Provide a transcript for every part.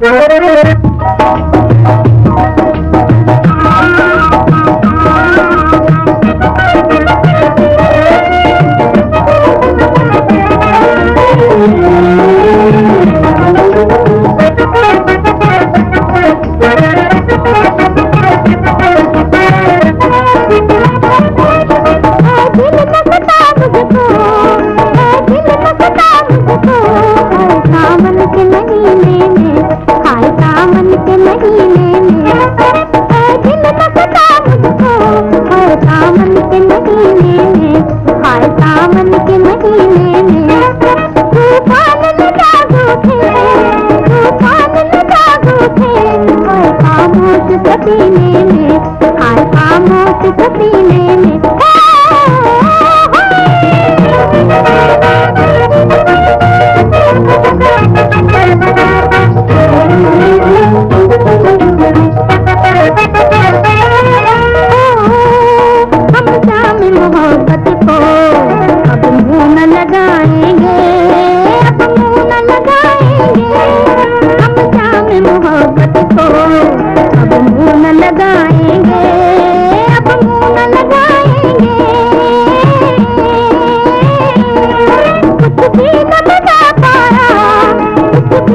Thank you. पसीने में। आए खामोश पसीने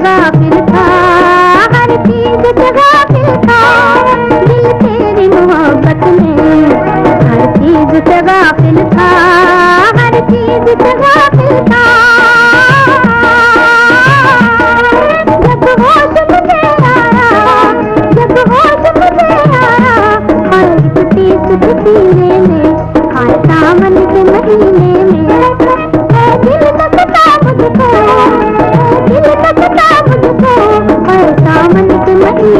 फिर था, हर चीज़ जगा फिर था। दिल तेरी मोहब्बत में हर चीज़ जगा फिर था, हर चीज़ जगा फिर था। जब होश मुझे आया, जब होश मुझे आया हर एक पीस सीने में Thank you.